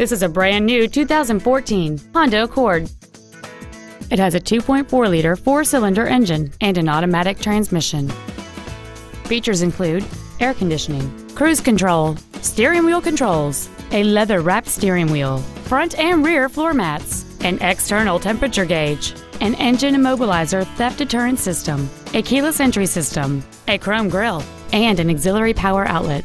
This is a brand new 2014 Honda Accord. It has a 2.4-liter four-cylinder engine and an automatic transmission. Features include air conditioning, cruise control, steering wheel controls, a leather-wrapped steering wheel, front and rear floor mats, an external temperature gauge, an engine immobilizer theft deterrent system, a keyless entry system, a chrome grille, and an auxiliary power outlet.